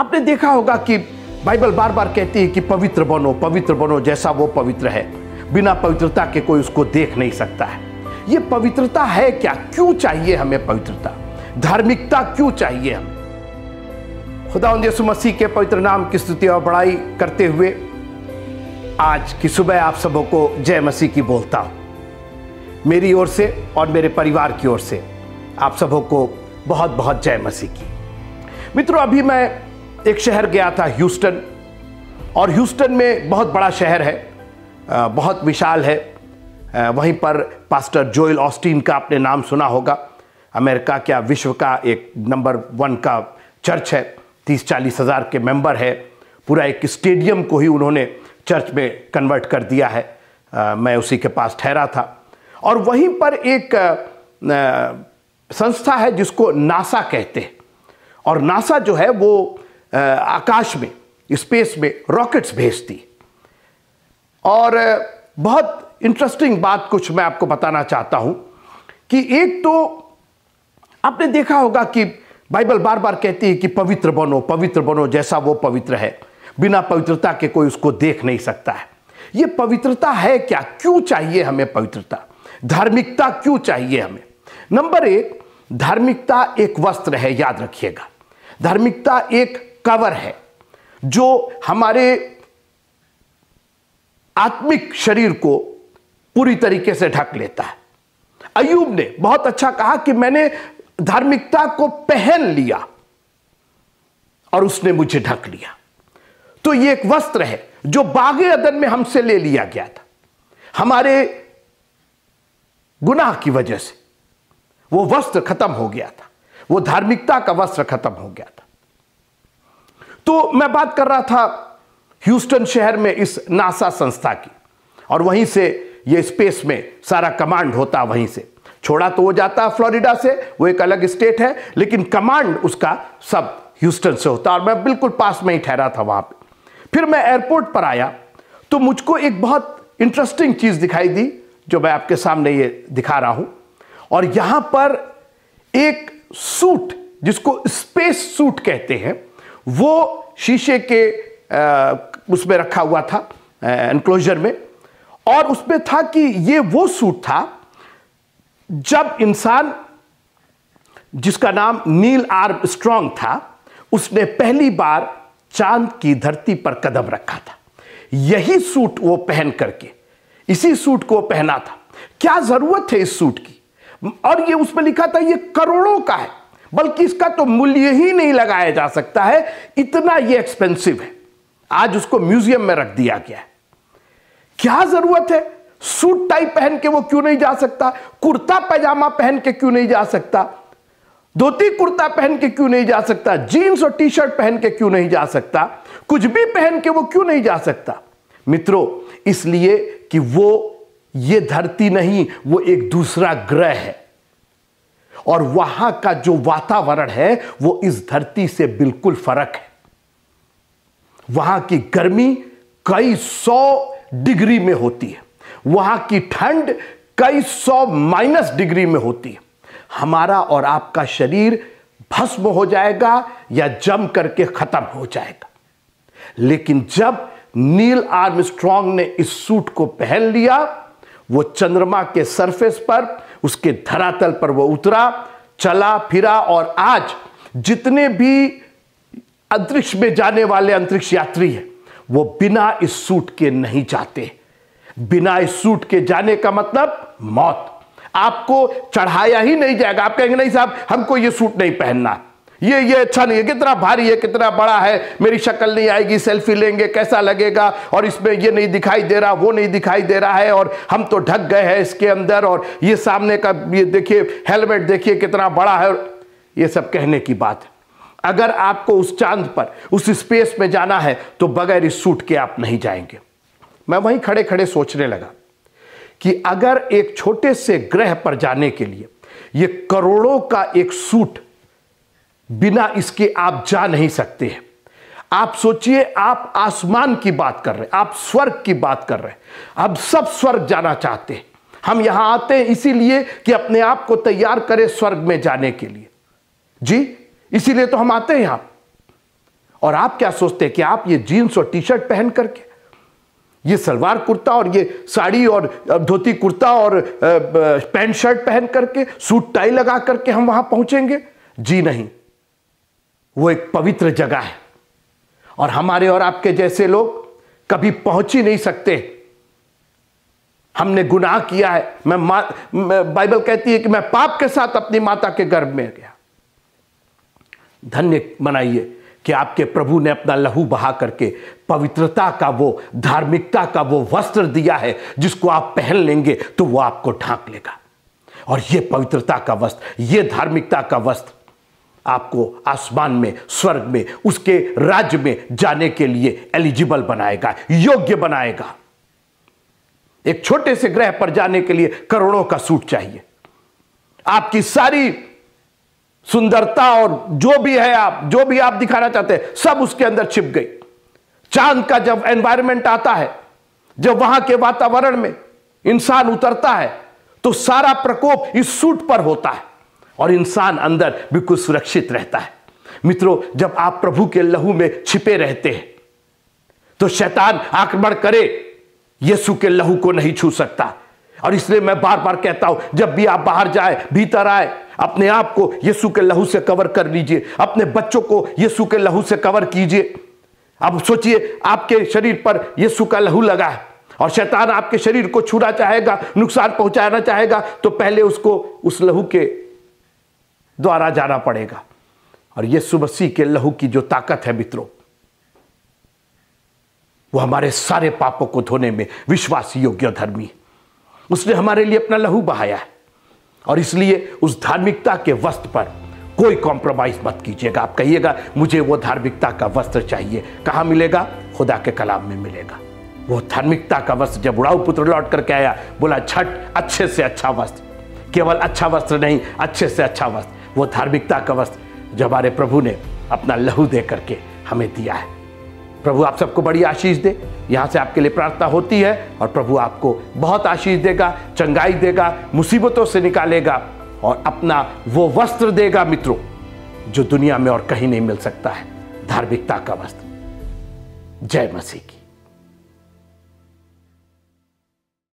आपने देखा होगा कि बाइबल बार बार कहती है कि पवित्र बनो पवित्र बनो जैसा वो पवित्र है। बिना पवित्रता के कोई उसको देख नहीं सकता है। ये पवित्रता है क्या? क्यों चाहिए हमें पवित्रता? धार्मिकता क्यों चाहिए हमें? खुदा यसु मसीह के पवित्र नाम की स्तुति और बड़ाई करते हुए आज की सुबह आप सबों को जय मसीह की बोलता हूँ। मेरी ओर से और मेरे परिवार की ओर से आप सबों को बहुत बहुत जय मसीह की। मित्रों, अभी मैं एक शहर गया था ह्यूस्टन, और ह्यूस्टन में बहुत बड़ा शहर है बहुत विशाल है वहीं पर पास्टर जोएल ऑस्टिन का आपने नाम सुना होगा। अमेरिका क्या विश्व का एक नंबर वन का चर्च है तीस चालीस हज़ार के मेंबर है, पूरा एक स्टेडियम को ही उन्होंने चर्च में कन्वर्ट कर दिया है मैं उसी के पास ठहरा था। और वहीं पर एक संस्था है जिसको नासा कहते हैं, और नासा जो है वो आकाश में, स्पेस में रॉकेट्स भेजती। और बहुत इंटरेस्टिंग बात कुछ मैं आपको बताना चाहता हूँ कि एक तो आपने देखा होगा कि बाइबल बार बार कहती है कि पवित्र बनो पवित्र बनो जैसा वो पवित्र है। बिना पवित्रता के कोई उसको देख नहीं सकता है। ये पवित्रता है क्या? क्यों चाहिए हमें पवित्रता? धार्मिकता क्यों चाहिए हमें? नंबर एक, धार्मिकता एक वस्त्र है, याद रखिएगा। धार्मिकता एक कवर है, जो हमारे आत्मिक शरीर को पूरी तरीके से ढक लेता है। अयूब ने बहुत अच्छा कहा कि मैंने धार्मिकता को पहन लिया और उसने मुझे ढक लिया। तो ये एक वस्त्र है जो बागे अदन में हमसे ले लिया गया था। हमारे गुनाह की वजह से वो वस्त्र खत्म हो गया था, वो धार्मिकता का वस्त्र खत्म हो गया था। तो मैं बात कर रहा था ह्यूस्टन शहर में इस नासा संस्था की, और वहीं से ये स्पेस में सारा कमांड होता वहीं से। छोड़ा तो वो जाता है फ्लोरिडा से, वो एक अलग स्टेट है, लेकिन कमांड उसका सब ह्यूस्टन से होता, और मैं बिल्कुल पास में ही ठहरा था वहाँ पे। फिर मैं एयरपोर्ट पर आया तो मुझको एक बहुत इंटरेस्टिंग चीज़ दिखाई दी, जो मैं आपके सामने ये दिखा रहा हूँ, और यहाँ पर एक सूट, जिसको स्पेस सूट कहते हैं वो शीशे के उसमें रखा हुआ था एनक्लोजर में। और उसमें था कि ये वो सूट था, जब इंसान, जिसका नाम नील आर्म स्ट्रांग था, उसने पहली बार चाँद की धरती पर कदम रखा था। यही सूट वो पहन करके, इसी सूट को पहना था। क्या ज़रूरत है इस सूट की? और ये उसमें लिखा था, ये करोड़ों का है। बल्कि इसका तो मूल्य ही नहीं लगाया जा सकता है, इतना ये एक्सपेंसिव है। आज उसको म्यूज़ियम में रख दिया गया क्या ज़रूरत है? सूट टाई पहन के वो क्यों नहीं जा सकता? कुर्ता पैजामा पहन के क्यों नहीं जा सकता? धोती कुर्ता पहन के क्यों नहीं जा सकता? जीन्स और टी शर्ट पहन के क्यों नहीं जा सकता? कुछ भी पहन के वो क्यों नहीं जा सकता? मित्रों, इसलिए कि वो, ये धरती नहीं, वो एक दूसरा ग्रह है। और वहाँ का जो वातावरण है, वो इस धरती से बिल्कुल फ़र्क है। वहाँ की गर्मी कई सौ डिग्री में होती है। वहाँ की ठंड कई सौ माइनस डिग्री में होती है। हमारा और आपका शरीर भस्म हो जाएगा या जम करके खत्म हो जाएगा। लेकिन जब नील आर्म ने इस सूट को पहन लिया, वो चंद्रमा के सरफेस पर उसके धरातल पर वो उतरा, चला, फिरा और आज जितने भी अंतरिक्ष में जाने वाले अंतरिक्ष यात्री हैं, वो बिना इस सूट के नहीं जाते। बिना इस सूट के जाने का मतलब मौत। आपको चढ़ाया ही नहीं जाएगा। आप कहेंगे, नहीं साहब, हमको ये सूट नहीं पहनना। ये ये अच्छा नहीं है। कितना भारी है, कितना बड़ा है। मेरी शक्ल नहीं आएगी, सेल्फी लेंगे, कैसा लगेगा? और इसमें ये नहीं दिखाई दे रहा, वो नहीं दिखाई दे रहा है। और हम तो ढक गए हैं इसके अंदर। और ये सामने का, ये देखिए, हेलमेट देखिए, कितना बड़ा है। ये सब कहने की बात है। अगर आपको उस चाँद पर, उस स्पेस में जाना है तो बगैर इस सूट के आप नहीं जाएँगे। मैं वहीं खड़े खड़े सोचने लगा कि अगर एक छोटे से ग्रह पर जाने के लिए ये करोड़ों का एक सूट बिना इसके आप जा नहीं सकते हैं। आप सोचिए, आप आसमान की बात कर रहे हैं, आप स्वर्ग की बात कर रहे हैं। अब सब स्वर्ग जाना चाहते हैं। हम यहाँ आते हैं इसीलिए कि अपने आप को तैयार करें स्वर्ग में जाने के लिए। जी, इसीलिए तो हम आते हैं यहाँ। और आप क्या सोचते हैं कि आप ये जीन्स और टी शर्ट पहन करके, ये सलवार कुर्ता और ये साड़ी और धोती कुर्ता और पैंट शर्ट पहन करके, सूट टाई लगा करके हम वहाँ पहुँचेंगे? जी नहीं। वो एक पवित्र जगह है। और हमारे और आपके जैसे लोग कभी पहुँच ही नहीं सकते। हमने गुनाह किया है। मैं, मैं बाइबल कहती है कि मैं पाप के साथ अपनी माता के गर्भ में गया। धन्य मनाइए कि आपके प्रभु ने अपना लहू बहा करके पवित्रता का वो धार्मिकता का वो वस्त्र दिया है जिसको आप पहन लेंगे तो वो आपको ढांक लेगा। और ये पवित्रता का वस्त्र ये धार्मिकता का वस्त्र आपको आसमान में, स्वर्ग में, उसके राज्य में जाने के लिए एलिजिबल बनाएगा, योग्य बनाएगा। एक छोटे से ग्रह पर जाने के लिए करोड़ों का सूट चाहिए। आपकी सारी सुंदरता और जो भी है आप, जो भी आप दिखाना चाहते हैं, सब उसके अंदर छिप गई। चाँद का जब एनवायरमेंट आता है, जब वहाँ के वातावरण में इंसान उतरता है तो सारा प्रकोप इस सूट पर होता है। और इंसान अंदर बिल्कुल सुरक्षित रहता है। मित्रों, जब आप प्रभु के लहू में छिपे रहते हैं तो शैतान आक्रमण करे, यीशु के लहू को नहीं छू सकता। और इसलिए मैं बार बार कहता हूँ, जब भी आप बाहर जाए, भीतर आए, अपने आप को यीशु के लहू से कवर कर लीजिए। अपने बच्चों को यीशु के लहू से कवर कीजिए। अब सोचिए, आपके शरीर पर यीशु का लहू लगा है, और शैतान आपके शरीर को छूना चाहेगा, नुकसान पहुंचाना चाहेगा तो पहले उसको, उस लहू के द्वारा जाना पड़ेगा। और यीशु मसीह के लहू की जो ताकत है मित्रों, वो हमारे सारे पापों को धोने में विश्वास योग्य धर्मी उसने हमारे लिए अपना लहू बहाया है। और इसलिए उस धार्मिकता के वस्त्र पर कोई कॉम्प्रोमाइज मत कीजिएगा। आप कहिएगा, मुझे वो धार्मिकता का वस्त्र चाहिए। कहाँ मिलेगा? खुदा के कलाम में मिलेगा। वो धार्मिकता का वस्त्र जब उड़ाऊ पुत्र लौट करके आया, बोला, छठ, अच्छे से अच्छा वस्त्र। केवल अच्छा वस्त्र नहीं, अच्छे से अच्छा वस्त्र। वो धार्मिकता का वस्त्र जो हमारे प्रभु ने अपना लहू दे करके हमें दिया है। प्रभु आप सबको बड़ी आशीष दे। यहाँ से आपके लिए प्रार्थना होती है और प्रभु आपको बहुत आशीष देगा, चंगाई देगा, मुसीबतों से निकालेगा और अपना वो वस्त्र देगा मित्रों, जो दुनिया में और कहीं नहीं मिल सकता है। धार्मिकता का वस्त्र। जय मसीह की।